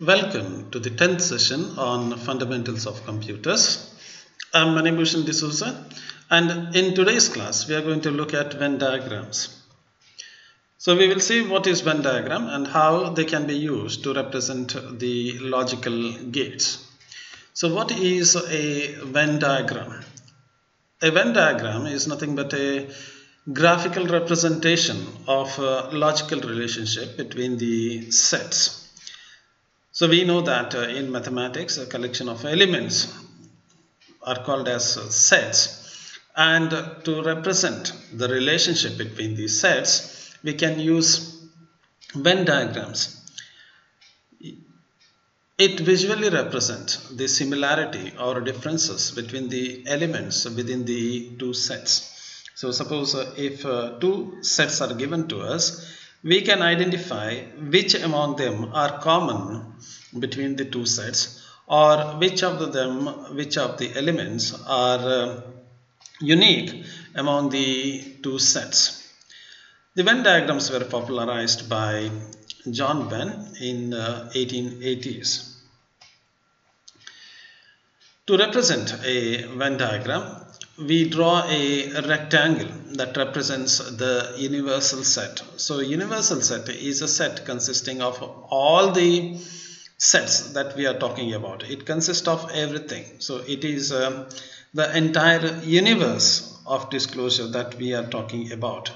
Welcome to the 10th session on Fundamentals of Computers. I'm Manibhushan D'Souza and in today's class we are going to look at Venn diagrams. So we will see what is Venn diagram and how they can be used to represent the logical gates. So what is a Venn diagram? A Venn diagram is nothing but a graphical representation of a logical relationship between the sets. So we know that uh, in mathematics a collection of elements are called as uh, sets and to represent the relationship between these sets we can use Venn diagrams. It visually represents the similarity or differences between the elements within the two sets. So suppose uh, if two sets are given to us we can identify which among them are common between the two sets or which of them which of the elements are uh, unique among the two sets. The Venn diagrams were popularized by John Venn in uh, 1880s. To represent a Venn diagram, we draw a rectangle that represents the universal set. So universal set is a set consisting of all the sets that we are talking about. It consists of everything. So it is um, the entire universe of discourse that we are talking about.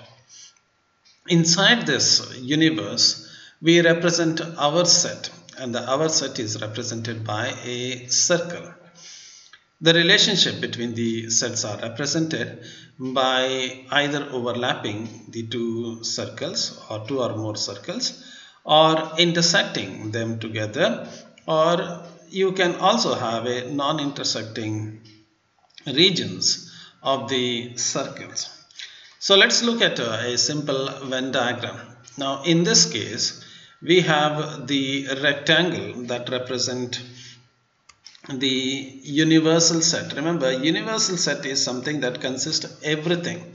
Inside this universe, we represent our set and the our set is represented by a circle. The relationship between the sets are represented by either overlapping the two circles or two or more circles or intersecting them together or you can also have a non-intersecting regions of the circles. So let's look at a, a simple Venn diagram. Now in this case we have the rectangle that represent the universal set. Remember universal set is something that consists everything.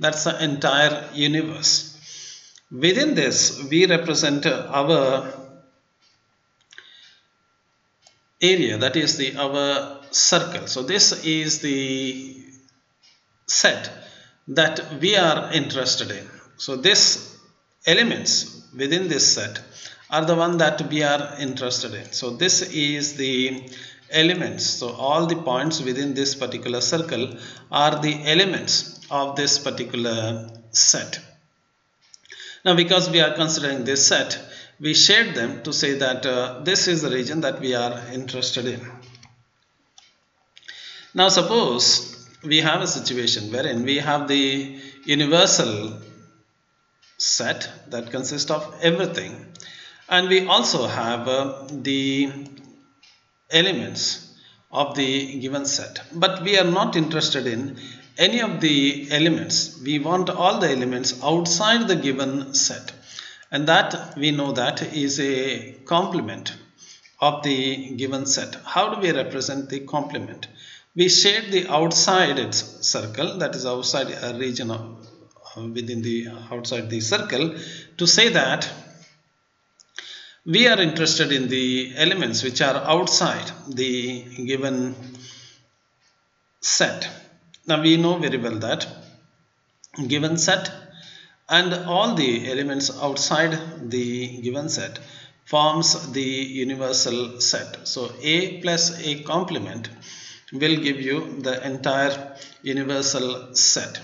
That's the entire universe. Within this we represent our area that is the our circle. So this is the set that we are interested in. So this elements within this set are the one that we are interested in. So this is the elements. So all the points within this particular circle are the elements of this particular set. Now because we are considering this set we shade them to say that uh, this is the region that we are interested in. Now suppose we have a situation wherein we have the universal set that consists of everything and we also have uh, the elements of the given set. But we are not interested in any of the elements. We want all the elements outside the given set. And that we know that is a complement of the given set. How do we represent the complement? We shade the outside its circle that is outside a region of, uh, within the outside the circle to say that we are interested in the elements which are outside the given set. Now we know very well that given set and all the elements outside the given set forms the universal set. So A plus A complement will give you the entire universal set.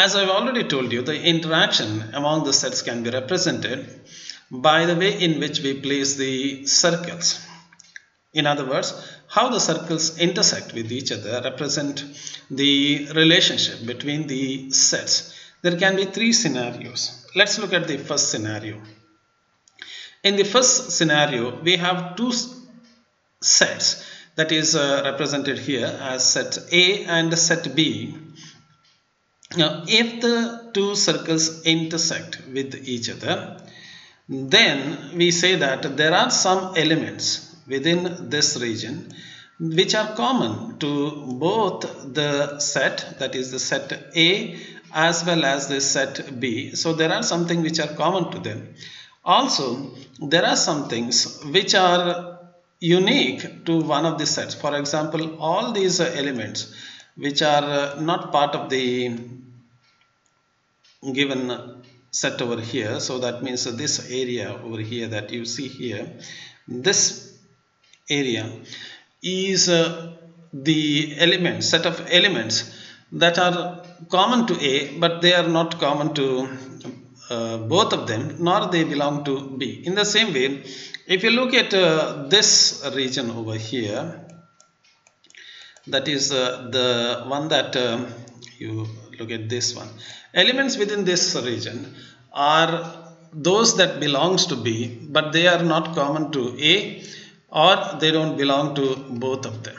As I've already told you, the interaction among the sets can be represented by the way in which we place the circles. In other words, how the circles intersect with each other represent the relationship between the sets. There can be three scenarios. Let's look at the first scenario. In the first scenario, we have two sets that is uh, represented here as set A and set B. Now, if the two circles intersect with each other, then we say that there are some elements within this region which are common to both the set that is the set A as well as the set B. So there are something which are common to them Also, there are some things which are unique to one of the sets. For example, all these elements which are not part of the given set over here. So that means this area over here that you see here, this area is uh, the element set of elements that are common to A but they are not common to uh, both of them nor they belong to B. In the same way if you look at uh, this region over here that is uh, the one that um, you look at this one elements within this region are those that belongs to B but they are not common to A or they don't belong to both of them.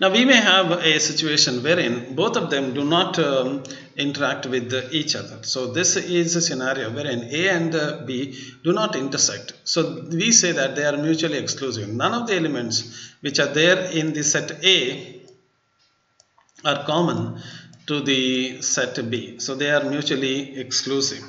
Now we may have a situation wherein both of them do not um, interact with each other. So this is a scenario wherein A and uh, B do not intersect. So we say that they are mutually exclusive. None of the elements which are there in the set A are common to the set B. So they are mutually exclusive.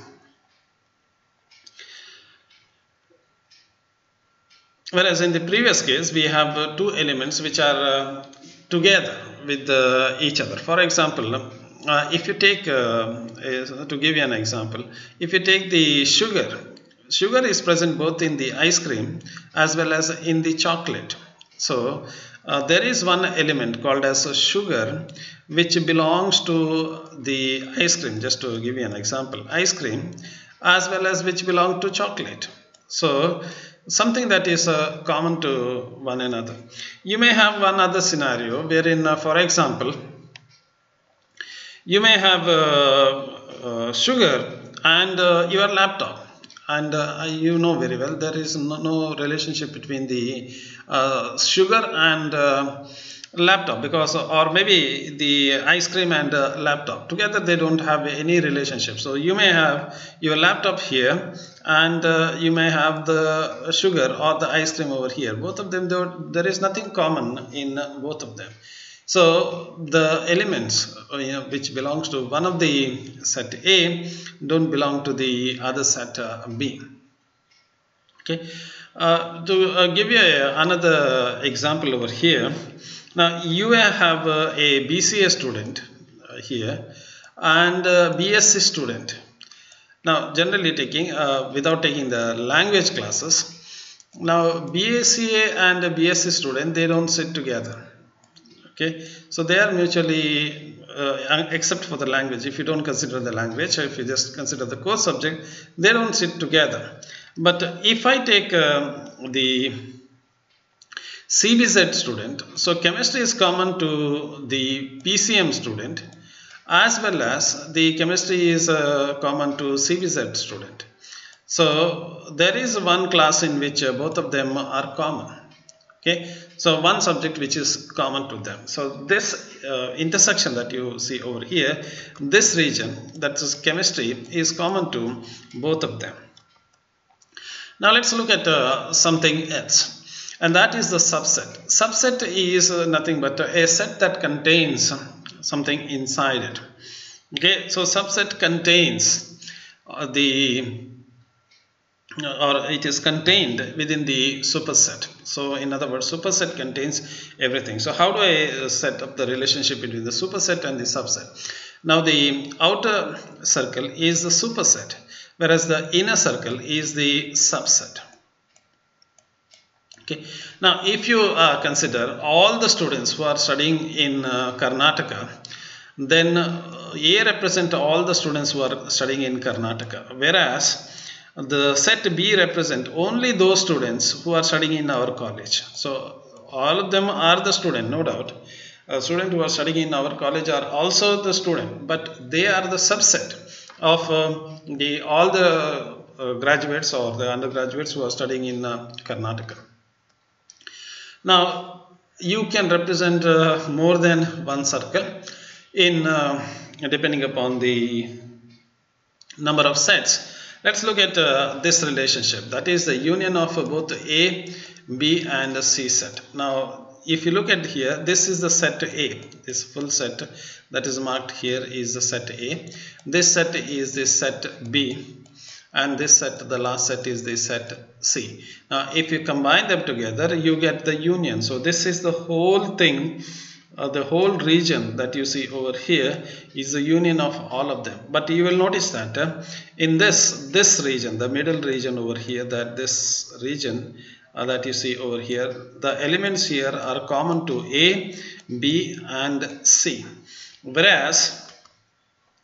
Whereas in the previous case, we have uh, two elements which are uh, together with uh, each other. For example, uh, if you take, uh, a, to give you an example, if you take the sugar, sugar is present both in the ice cream as well as in the chocolate. So, uh, there is one element called as sugar which belongs to the ice cream, just to give you an example, ice cream as well as which belong to chocolate. So, something that is uh, common to one another. You may have one other scenario wherein, uh, for example, you may have uh, uh sugar and uh, your laptop and uh, you know very well there is no, no relationship between the sugar and laptop because or maybe the ice cream and uh, laptop. Together they don't have any relationship. So you may have your laptop here and uh, you may have the sugar or the ice cream over here. Both of them there is nothing common in both of them so the elements uh, you know, which belongs to one of the set A don't belong to the other set uh, B okay uh, to uh, give you a, another example over here now you have uh, a BCA student uh, here and a BSc student. Now generally taking uh, without taking the language classes. Now BSCA and BSc student they don't sit together. Okay, so they are mutually uh, except for the language. If you don't consider the language, if you just consider the core subject, they don't sit together. But if I take uh, the CBZ student. So chemistry is common to the PCM student as well as the chemistry is uh, common to CBZ student. So there is one class in which uh, both of them are common. Okay, so one subject which is common to them. So this uh, intersection that you see over here, this region that is chemistry is common to both of them. Now let's look at uh, something else and that is the subset. Subset is uh, nothing but a set that contains something inside it. Okay, so subset contains uh, the or it is contained within the superset. So in other words, superset contains everything. So how do I uh, set up the relationship between the superset and the subset? Now the outer circle is the superset, whereas the inner circle is the subset okay now if you uh, consider all the students who are studying in uh, Karnataka then uh, A represent all the students who are studying in Karnataka whereas the set B represent only those students who are studying in our college. So all of them are the student no doubt. A student who are studying in our college are also the student but they are the subset of uh, the all the uh, graduates or the undergraduates who are studying in uh, Karnataka. Now you can represent uh, more than one circle in uh, depending upon the number of sets. Let's look at uh, this relationship that is the union of both A, B and C set. Now if you look at here this is the set A this full set that is marked here is the set A this set is the set B and this set the last set is the set C. Now if you combine them together you get the union. So this is the whole thing uh, the whole region that you see over here is the union of all of them. But you will notice that uh, in this this region the middle region over here that this region uh, that you see over here the elements here are common to A B and C. Whereas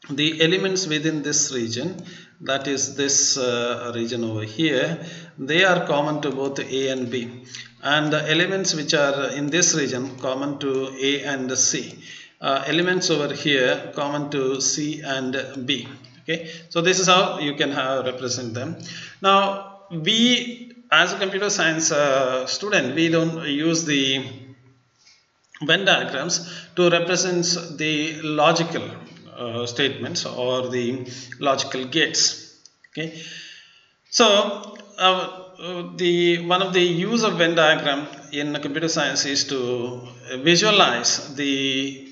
the elements within this region that is this uh, region over here. They are common to both A and B. And the elements which are in this region common to A and C. Uh, elements over here common to C and B. Okay? So this is how you can have represent them. Now we as a computer science uh, student we don't use the Venn diagrams to represent the logical uh, statements or the logical gates. Okay. So uh, the one of the use of Venn diagram in computer science is to visualize the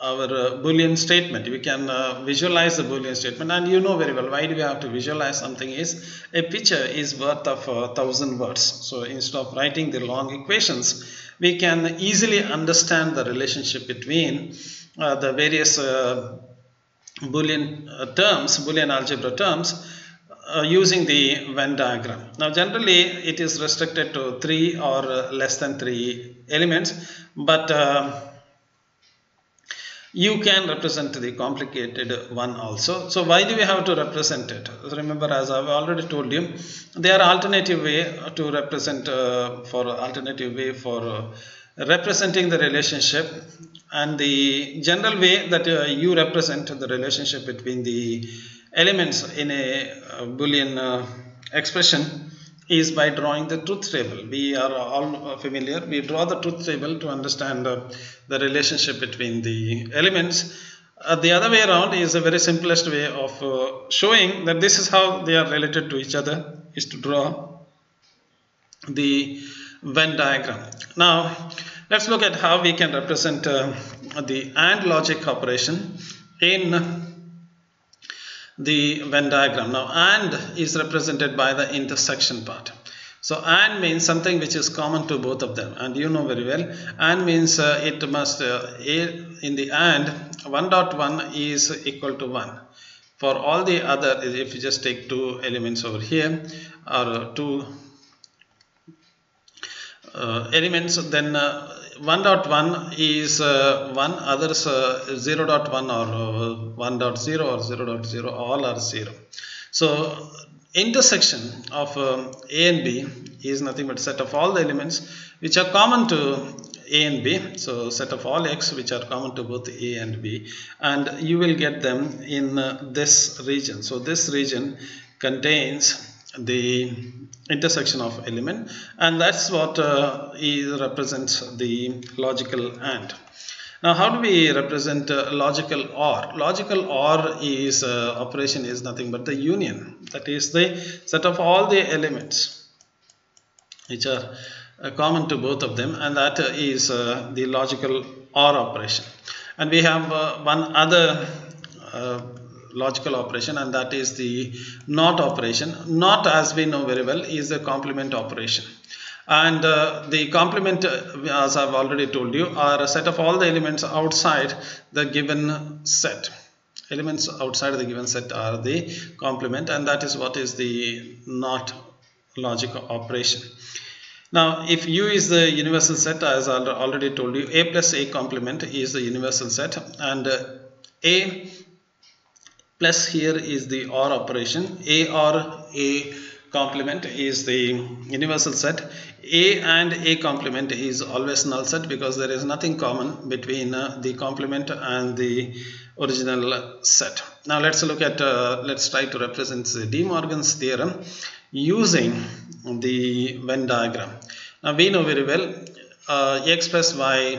our uh, boolean statement. We can uh, visualize the boolean statement and you know very well why do we have to visualize something is a picture is worth of a thousand words. So instead of writing the long equations we can easily understand the relationship between uh, the various uh, Boolean uh, terms, Boolean algebra terms uh, using the Venn diagram. Now generally it is restricted to three or uh, less than three elements but uh, you can represent the complicated one also. So why do we have to represent it? Remember as I've already told you there are alternative way to represent for alternative way for representing the relationship and the general way that uh, you represent the relationship between the elements in a uh, boolean uh, expression is by drawing the truth table. We are all familiar. We draw the truth table to understand uh, the relationship between the elements. Uh, the other way around is a very simplest way of showing that this is how they are related to each other is to draw the Venn diagram. Now Let's look at how we can represent uh, the AND logic operation in the Venn diagram. Now AND is represented by the intersection part. So AND means something which is common to both of them and you know very well AND means uh, it must uh, in the AND 1.1 is equal to 1 for all the other if you just take two elements over here or two uh, elements then uh, 1.1 is uh, 1 others uh, 0.1 or uh, 1.0 or 0.0 all are 0 so intersection of um, a and b is nothing but set of all the elements which are common to a and b. So set of all x which are common to both a and b. And you will get them in uh, this region. So this region contains the intersection of element and that's what uh, represents the logical AND. Now how do we represent uh, logical OR? Logical OR is uh, operation is nothing but the union that is the set of all the elements which are uh, common to both of them and that is uh, the logical OR operation and we have uh, one other logical operation and that is the NOT operation. NOT as we know very well is a complement operation. And uh, the complement uh, as I've already told you are a set of all the elements outside the given set. Elements outside the given set are the complement and that is what is the not logic operation. Now if u is the universal set as I already told you a plus a complement is the universal set and uh, a plus here is the OR operation. A or A complement is the universal set. A and A complement is always null set because there is nothing common between uh, the complement and the original set. Now let's look at uh, let's try to represent the De Morgan's theorem using the Venn diagram. Now we know very well uh, x plus y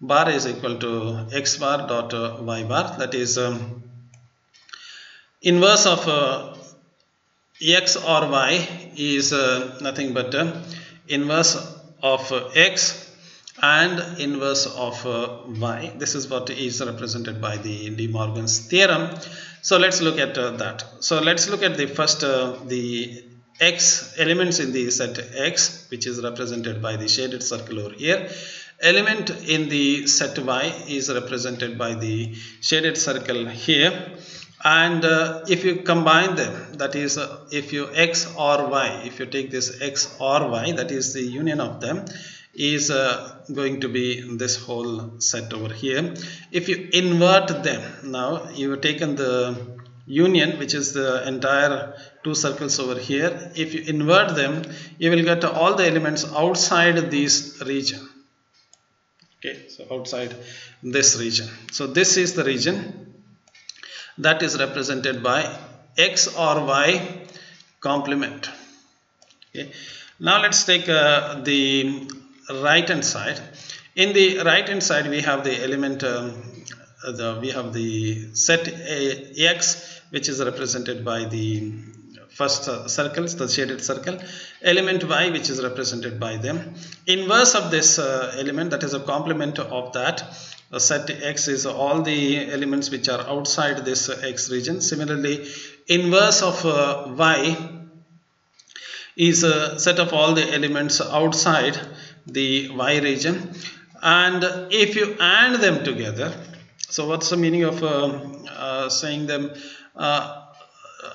bar is equal to x bar dot uh, y bar. That is um, inverse of uh, x or y is uh, nothing but uh, inverse of uh, x and inverse of uh, y. This is what is represented by the De Morgan's theorem. So let's look at that. So let's look at the first the x elements in the set x which is represented by the shaded circle over here. Element in the set y is represented by the shaded circle here and uh, if you combine them that is uh, if you x or y if you take this x or y that is the union of them is uh, going to be this whole set over here. If you invert them now you have taken the union which is the entire two circles over here. If you invert them you will get all the elements outside this region. Okay so outside this region. So this is the region that is represented by x or y complement. Okay. Now let's take uh, the right hand side. In the right hand side we have the element um, the, we have the set a, x which is represented by the first uh, circles the shaded circle element y which is represented by them. Inverse of this uh, element that is a complement of that the set x is all the elements which are outside this uh, x region. Similarly inverse of uh, y is a set of all the elements outside the y region. And if you add them together so what's the meaning of uh, uh, saying them? Uh,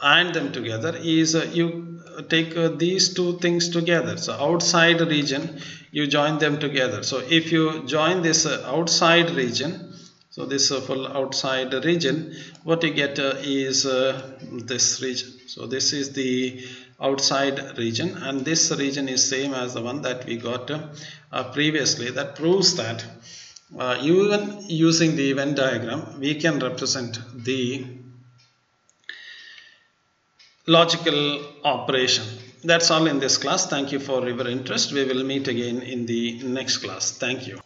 add them together is uh, you take uh, these two things together. So outside region you join them together. So if you join this uh, outside region so this full outside region what you get is this region. So this is the outside region and this region is same as the one that we got uh, previously. That proves that uh, even using the Venn diagram we can represent the logical operation. That's all in this class. Thank you for your interest. We will meet again in the next class. Thank you